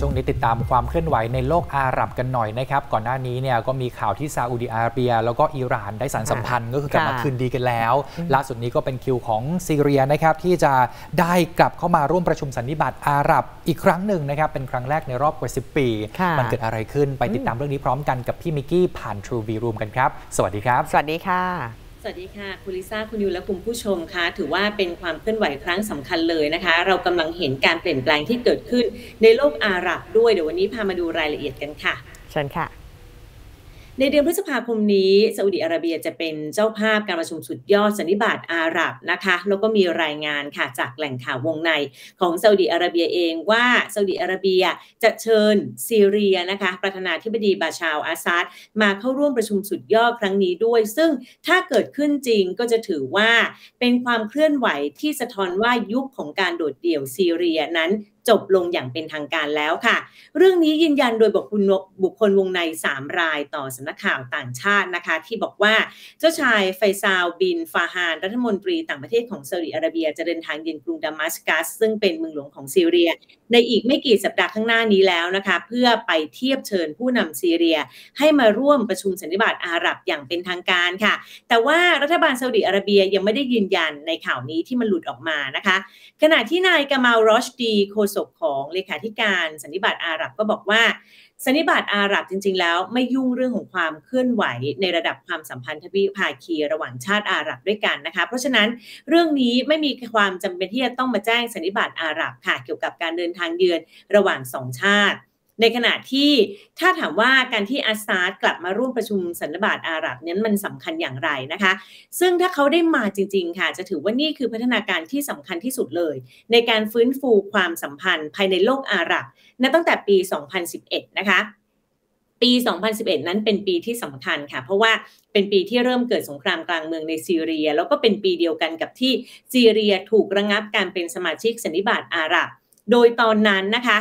ช่วงนี้ติดตามความเคลื่อนไหวในโลกอาหรับกันหน่อยนะครับ ก่อนหน้านี้เนี่ยก็มีข่าวที่ซาอุดิอาระเบีย แล้วก็อิหร่านได้สารสัมพันธ์ก็คือกลับมาค่ะคืนดีกันแล้ว ล่าสุดนี้ก็เป็นคิวของซีเรียนะครับที่จะได้กลับเข้ามาร่วมประชุมสันนิบาตอาหรับอีกครั้งหนึ่งนะครับเป็นครั้งแรกในรอบกว่า 10 ปีค่ะมันเกิดอะไรขึ้นไปติดตามเรื่องนี้พร้อมกันกับพี่มิกกี้ผ่าน True V Room กันครับ สวัสดีครับ สวัสดีค่ะ สวัสดีค่ะ คุณลิซ่าคุณยูและคุณผู้ชมคะถือว่าเป็นความเคลื่อนไหวครั้งสำคัญเลยนะคะ เรากำลังเห็นการเปลี่ยนแปลงที่เกิดขึ้นในโลกอาหรับด้วยเดี๋ยววันนี้พามาดูรายละเอียดกันค่ะเชิญค่ะ ในเดือนพฤษภาคมนี้ซาอุดิอาระเบียจะเป็นเจ้าภาพการประชุมสุดยอดสันนิบาตอาหรับนะคะ แล้วก็มีรายงานค่ะจากแหล่งข่าววงในของซาอุดิอาระเบียเองว่าซาอุดิอาระเบียจะเชิญซีเรียนะคะประธานาธิบดีบาชาลอาซัดมาเข้าร่วมประชุมสุดยอดครั้งนี้ด้วย ซึ่งถ้าเกิดขึ้นจริงก็จะถือว่าเป็นความเคลื่อนไหวที่สะท้อนว่ายุคของการโดดเดี่ยวซีเรียนั้นจบลงอย่างเป็นทางการแล้วค่ะ เรื่องนี้ยืนยันโดยบุคคลบุคคลวงใน 3 รายต่อสำนักข่าวต่างชาตินะคะ ที่บอกว่าเจ้าชายไฟซาลบินฟาฮาน รัฐมนตรีต่างประเทศของซาอุดิอาระเบีย จะเดินทางเยือนกรุงดามัสกัส ซึ่งเป็นเมืองหลวงของซีเรีย ในอีกไม่กี่สัปดาห์ข้างหน้านี้แล้วนะคะ เพื่อไปเทียบเชิญผู้นำซีเรีย ให้มาร่วมประชุมสันนิบาตอาหรับอย่างเป็นทางการค่ะ แต่ว่ารัฐบาลซาอุดิอาระเบียยังไม่ได้ยืนยันในข่าวนี้ที่มันหลุดออกมานะคะ ขณะที่นายกามาลรอชดีโฆษกของเลขาธิการสันนิบาตอาหรับก็บอกว่า สันนิบาตอาหรับจริง ๆ แล้วไม่ยุ่งเรื่องของความเคลื่อนไหวในระดับความสัมพันธ์ทวิภาคีระหว่างชาติอาหรับด้วยกันนะคะเพราะฉะนั้นเรื่องนี้ไม่มีความจำเป็นที่จะต้องมาแจ้งสันนิบาตอาหรับค่ะเกี่ยวกับการเดินทางเยือนระหว่างสองชาติ ในขณะที่ถ้าถามว่าการที่อาซาดกลับมาร่วมประชุมสันนิบาตอาหรับนั้นมันสำคัญอย่างไรนะคะ ซึ่งถ้าเขาได้มาจริง ๆ ค่ะ จะถือว่านี่คือพัฒนาการที่สำคัญที่สุดเลย ในการฟื้นฟูความสัมพันธ์ภายในโลกอาหรับนับตั้งแต่ปี 2011 นะคะปี 2011 นั้นเป็นปีที่สำคัญค่ะ เพราะว่าเป็นปีที่เริ่มเกิดสงครามกลางเมืองในซีเรีย แล้วก็เป็นปีเดียวกันกับที่ซีเรียถูกระงับการเป็นสมาชิกสันนิบาตอาหรับ โดยตอนนั้นนะคะ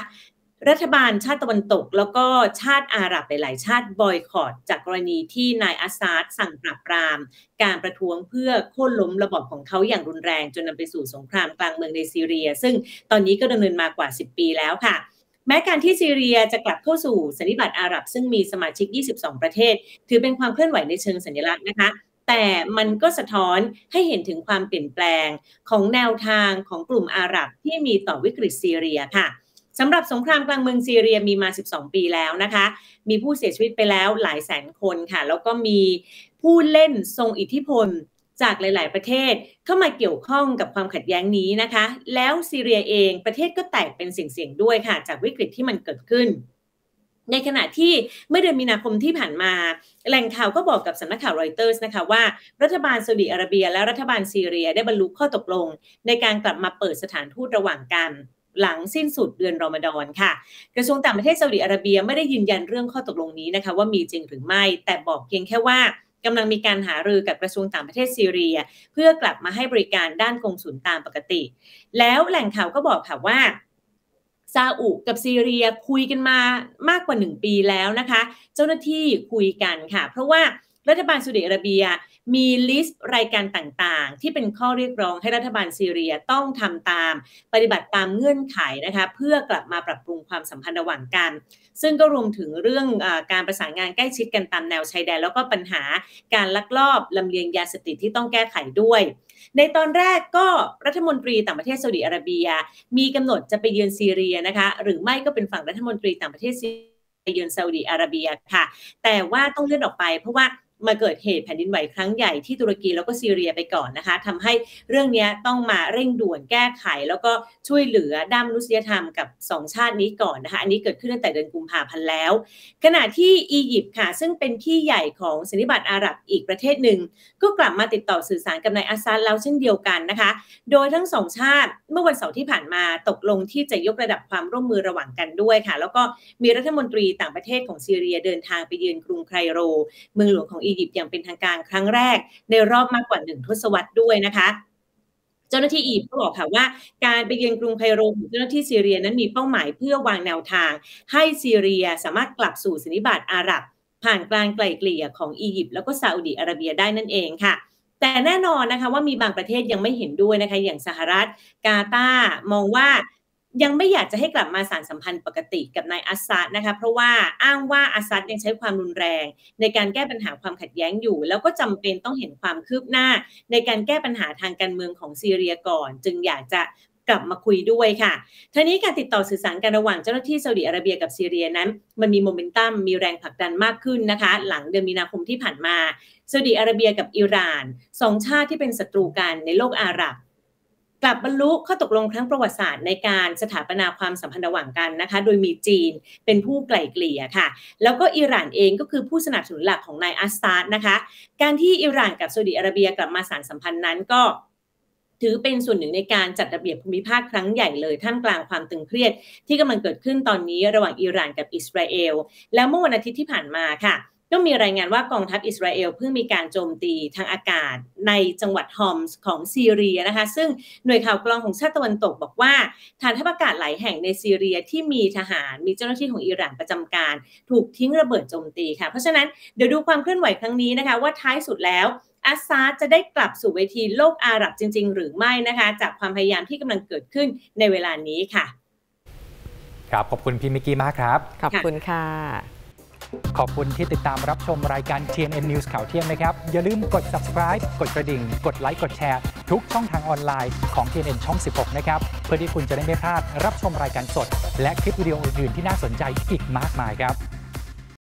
รัฐบาลชาติตะวันตก แล้วก็ชาติอาหรับหลาย ๆ ชาติบอยคอรดจากกรณีที่นายอาซาดสั่งปราบปราม การประท้วงเพื่อโค่นล้มระบอบของเขาอย่างรุนแรง จนนำไปสู่สงครามกลางเมืองในซีเรีย ซึ่งตอนนี้ก็ดำเนินมากว่า 10 ปีแล้วค่ะแม้การที่ซีเรียจะกลับเข้าสู่สันนิบาตอาหรับ ซึ่งมีสมาชิก 22 ประเทศ ถือเป็นความเคลื่อนไหวในเชิงสัญลักษณ์นะคะ แต่มันก็สะท้อนให้เห็นถึงความเปลี่ยนแปลงของแนวทางของกลุ่มอาหรับที่มีต่อวิกฤตซีเรียค่ะ สำหรับสงครามกลางเมืองซีเรียมีมา 12 ปีแล้วนะคะ มีผู้เสียชีวิตไปแล้วหลายแสนคนค่ะ แล้วก็มีผู้เล่นทรงอิทธิพลจากหลาย ๆ ประเทศเข้ามาเกี่ยวข้องกับความขัดแย้งนี้นะคะ แล้วซีเรียเองประเทศก็แตกเป็นเสียงๆด้วยค่ะ จากวิกฤตที่มันเกิดขึ้น ในขณะที่เมื่อเดือนมีนาคมที่ผ่านมา แหล่งข่าวก็บอกกับสำนักข่าวรอยเตอร์สนะคะว่า รัฐบาลซาอุดิอาระเบีย และรัฐบาลซีเรียได้บรรลุข้อตกลง ในการกลับมาเปิดสถานทูตระหว่างกัน หลังสิ้นสุดเดือนรอมฎอนค่ะ กระทรวงต่างประเทศซาอุดิอาระเบียไม่ได้ยืนยันเรื่องข้อตกลงนี้นะคะ ว่ามีจริงหรือไม่ แต่บอกเพียงแค่ว่ากำลังมีการหารือกับกระทรวงต่างประเทศซีเรีย เพื่อกลับมาให้บริการด้านกงสุลตามปกติ แล้วแหล่งข่าวก็บอกค่ะว่าซาอุกับซีเรียคุยกันมามากกว่า 1 ปีแล้วนะคะ เจ้าหน้าที่คุยกันค่ะ เพราะว่า รัฐบาลซาอุดิอาระเบียมี list รายการต่างๆ ที่เป็นข้อเรียกร้องให้รัฐบาลซีเรียต้องทำตาม ปฏิบัติตามเงื่อนไขนะคะเพื่อกลับมาปรับปรุงความสัมพันธ์ระหว่างกัน ซึ่งก็รวมถึงเรื่องการประสานงานใกล้ชิดกันตามแนวชายแดน แล้วก็ปัญหาการลักลอบลำเลียงยาเสพติดที่ต้องแก้ไขด้วย ในตอนแรกก็รัฐมนตรีต่างประเทศซาอุดิอาระเบีย มีกำหนดจะไปเยือนซีเรียนะคะหรือไม่ก็เป็นฝั่งรัฐมนตรีต่างประเทศซีเรียไปเยือนซาอุดิอาระเบียค่ะ แต่ว่าต้องเลื่อนออกไปเพราะว่า มาเกิดเหตุแผ่นดินไหวครั้งใหญ่ที่ตุรกีแล้วก็ซีเรียไปก่อนนะคะทำให้เรื่องนี้ต้องมาเร่งด่วนแก้ไข แล้วก็ช่วยเหลือด้านมนุษยธรรมกับ 2 ชาตินี้ก่อนนะคะอันนี้เกิดขึ้นตั้งแต่เดือนกุมภาพันธ์แล้ว ขณะที่อียิปต์ค่ะ ซึ่งเป็นพี่ใหญ่ของสันนิบาตอาหรับอีกประเทศหนึ่ง ก็กลับมาติดต่อสื่อสารกับนายอาซาดแล้วเช่นเดียวกันนะคะ โดยทั้งสองชาติเมื่อวันเสาร์ที่ผ่านมาตกลงที่จะยกระดับความร่วมมือระหว่างกันด้วยค่ะ แล้วก็มีรัฐมนตรีต่างประเทศของซีเรียเดินทางไปเยือนกรุงไคโร เมืองหลวงของอียิปต์อย่างเป็นทางการครั้งแรก ในรอบมากกว่าหนึ่งทศวรรษด้วยนะคะเจ้าหน้าที่อียิปต์ก็บอกค่ะว่าการไปเยือนกรุงไคโรของเจ้าหน้าที่ซีเรียนั้นมีเป้าหมายเพื่อวางแนวทาง ให้ซีเรียสามารถกลับสู่สันนิบาตอาหรับ ผ่านการไกล่เกลี่ยของอียิปต์แล้วก็ซาอุดิอาระเบียได้นั่นเองค่ะ แต่แน่นอนนะคะว่ามีบางประเทศยังไม่เห็นด้วยนะคะอย่างสหรัฐ กาตาร์มองว่า ยังไม่อยากจะให้กลับมาสานสัมพันธ์ปกติกับนายอัสซัดนะคะเพราะว่าอ้างว่าอัสซัดยังใช้ความรุนแรง ในการแก้ปัญหาความขัดแย้งอยู่ แล้วก็จำเป็นต้องเห็นความคืบหน้า ในการแก้ปัญหาทางการเมืองของซีเรียก่อน จึงอยากจะกลับมาคุยด้วยค่ะทีนี้การติดต่อสื่อสารกันระหว่างเจ้าหน้าที่ซาอุดิอาระเบียกับซีเรียนั้น มันมีโมเมนตัมมีแรงผลักดันมากขึ้นนะคะ หลังเดือนมีนาคมที่ผ่านมาซาอุดิอาระเบียกับอิหร่านสองชาติที่เป็นศัตรูกันในโลกอาหรับ กลับบรรลุข้อตกลงครั้งประวัติศาสตร์ในการสถาปนาความสัมพันธ์ระหว่างกันนะคะ โดยมีจีนเป็นผู้ไกล่เกลี่ยค่ะ แล้วก็อิหร่านเองก็คือผู้สนับสนุนหลักของนายอัสซาดนะคะ การที่อิหร่านกับซาอุดิอาระเบียกลับมาสารสัมพันธ์นั้นก็ถือเป็นส่วนหนึ่งในการจัดระเบียบภูมิภาคครั้งใหญ่เลย ท่ามกลางความตึงเครียด ที่กำลังเกิดขึ้นตอนนี้ระหว่างอิหร่านกับอิสราเอล แล้วเมื่อวันอาทิตย์ที่ผ่านมาค่ะ ก็มีรายงานว่ากองทัพอิสราเอลเพิ่งมีการโจมตีทางอากาศในจังหวัดฮอมส์ของซีเรียนะคะ ซึ่งหน่วยข่าวกรองของชาติตะวันตกบอกว่าฐานทัพอากาศหลายแห่งในซีเรียที่มีทหารมีเจ้าหน้าที่ของอิหร่านประจำการ ถูกทิ้งระเบิดโจมตีค่ะ เพราะฉะนั้นเดี๋ยวดูความเคลื่อนไหวครั้งนี้นะคะ ว่าท้ายสุดแล้วอาซาดจะได้กลับสู่เวทีโลกอาหรับจริง ๆ หรือไม่นะคะ จากความพยายามที่กำลังเกิดขึ้นในเวลานี้ค่ะ ครับขอบคุณพี่มิกกี้มากครับ ขอบคุณค่ะ ขอบคุณที่ติดตามรับชมรายการ TNN News ข่าวเที่ยงนะครับ อย่าลืมกด subscribe กดกระดิ่ง กดไลค์ กดแชร์ ทุกช่องทางออนไลน์ของ TNN ช่อง 16 นะครับ เพื่อที่คุณจะได้ไม่พลาดรับชมรายการสด และคลิปวิดีโออื่นๆที่น่าสนใจอีกมากมายครับ